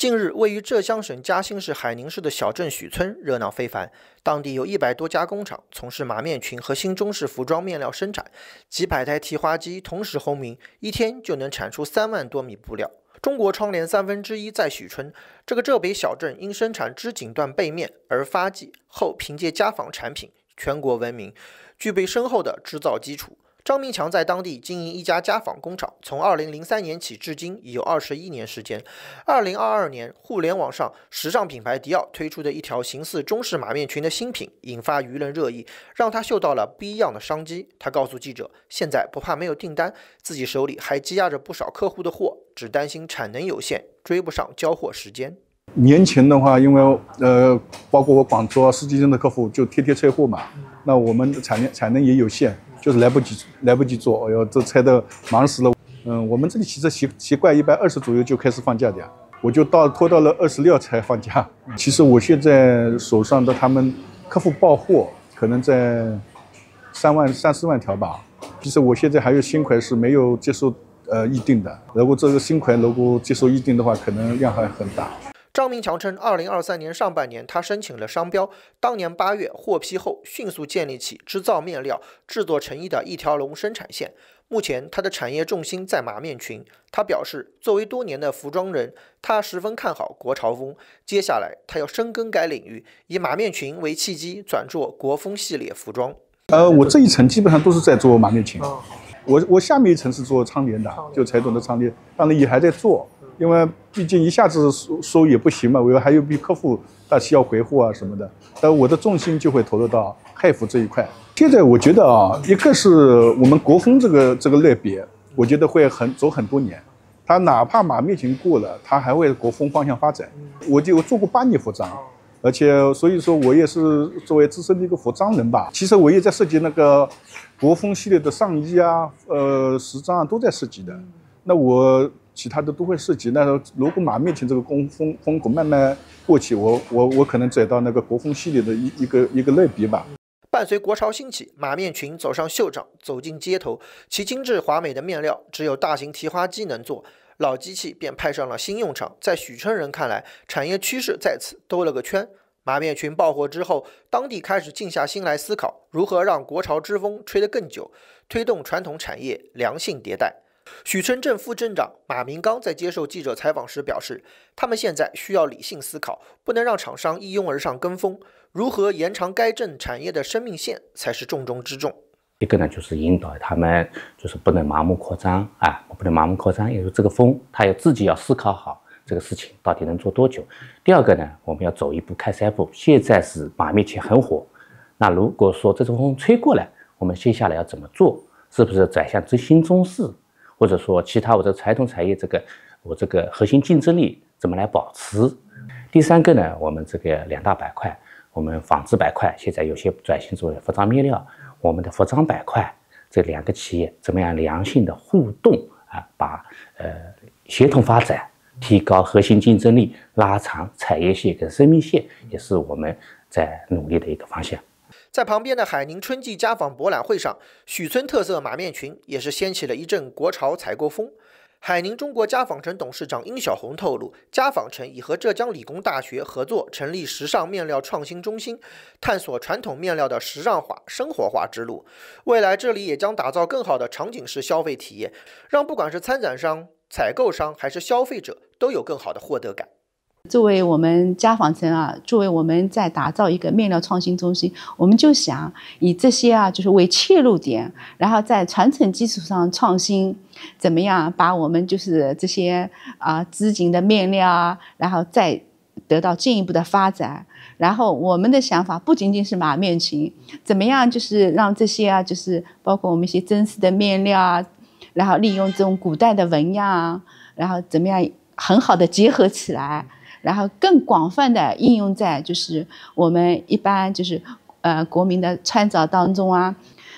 近日，位于浙江省嘉兴市海宁市的小镇许村热闹非凡。当地有一百多家工厂从事马面裙和新中式服装面料生产，几百台提花机同时轰鸣，一天就能产出三万多米布料。中国窗帘三分之一在许村，这个浙北小镇因生产织锦缎被面而发迹，后凭借家纺产品全国闻名，具备深厚的制造基础。张明强在当地经营一家家纺工厂，从2003年起至今已有21年时间。2022年，互联网上时尚品牌迪奥推出的一条形似中式马面裙的新品，引发舆论热议，让他嗅到了不一样的商机。他告诉记者：“现在不怕没有订单，自己手里还积压着不少客户的货，只担心产能有限，追不上交货时间。”年前的话，因为呃，包括我广州啊、实际上的客户就天天催货嘛，那我们的产量产能也有限。就是来不及，来不及做，哎呦，这拆的忙死了。嗯，我们这里其实习习惯一般二十左右就开始放假的呀，我就到拖到了二十六才放假。其实我现在手上的他们客户报货可能在三万三四万条吧。其实我现在还有新款是没有接受呃预定的，如果这个新款如果接受预定的话，可能量还很大。张明强称，二零二三年上半年，他申请了商标。当年八月获批后，迅速建立起制造面料、制作成衣的一条龙生产线。目前，他的产业重心在马面裙。他表示，作为多年的服装人，他十分看好国潮风。接下来，他要深耕该领域，以马面裙为契机，转做国风系列服装。呃，我这一层基本上都是在做马面裙。我我下面一层是做窗帘的，就柴总的窗帘，当然也还在做。因为毕竟一下子收收也不行嘛，我还有比客户大需要回货啊什么的，但我的重心就会投入到汉服这一块。现在我觉得啊，一个是我们国风这个这个类别，我觉得会很走很多年。它哪怕马面裙过了，它还会国风方向发展。我就做过八年服装，而且所以说我也是作为资深的一个服装人吧。其实我也在设计那个国风系列的上衣啊，呃，时装啊都在设计的。那我。其他的都会涉及。那如果马面裙这个风风风口慢慢过去，我我我可能走到那个国风系列的一一个一个类别吧。伴随国潮兴起，马面裙走上秀场，走进街头，其精致华美的面料只有大型提花机能做，老机器便派上了新用场。在许村人看来，产业趋势在此兜了个圈。马面裙爆火之后，当地开始静下心来思考如何让国潮之风吹得更久，推动传统产业良性迭代。许村镇副镇长马明刚在接受记者采访时表示，他们现在需要理性思考，不能让厂商一拥而上跟风。如何延长该镇产业的生命线，才是重中之重。一个呢，就是引导他们，就是不能盲目扩张啊，不能盲目扩张，因为这个风，他要自己要思考好这个事情到底能做多久。第二个呢，我们要走一步看三步。现在是马面前很火，那如果说这种风吹过来，我们接下来要怎么做？是不是转向这新中式？或者说其他我这传统产业这个我这个核心竞争力怎么来保持？第三个呢，我们这个两大板块，我们纺织板块现在有些转型做服装面料，我们的服装板块这两个企业怎么样良性的互动啊？把呃协同发展，提高核心竞争力，拉长产业线跟生命线，也是我们在努力的一个方向。在旁边的海宁春季家纺博览会上，许村特色马面裙也是掀起了一阵国潮采购风。海宁中国家纺城董事长殷小红透露，家纺城已和浙江理工大学合作成立时尚面料创新中心，探索传统面料的时尚化、生活化之路。未来这里也将打造更好的场景式消费体验，让不管是参展商、采购商还是消费者都有更好的获得感。作为我们家纺城啊，作为我们在打造一个面料创新中心，我们就想以这些啊，就是为切入点，然后在传承基础上创新，怎么样把我们就是这些啊织锦的面料啊，然后再得到进一步的发展。然后我们的想法不仅仅是马面裙，怎么样就是让这些啊，就是包括我们一些真丝的面料啊，然后利用这种古代的纹样啊，然后怎么样很好的结合起来。然后更广泛的应用在就是我们一般就是呃国民的穿着当中啊，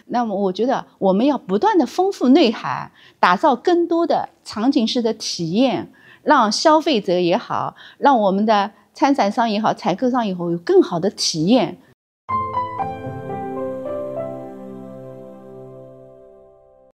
那么我觉得我们要不断的丰富内涵，打造更多的场景式的体验，让消费者也好，让我们的参展商也好，采购商也好有更好的体验，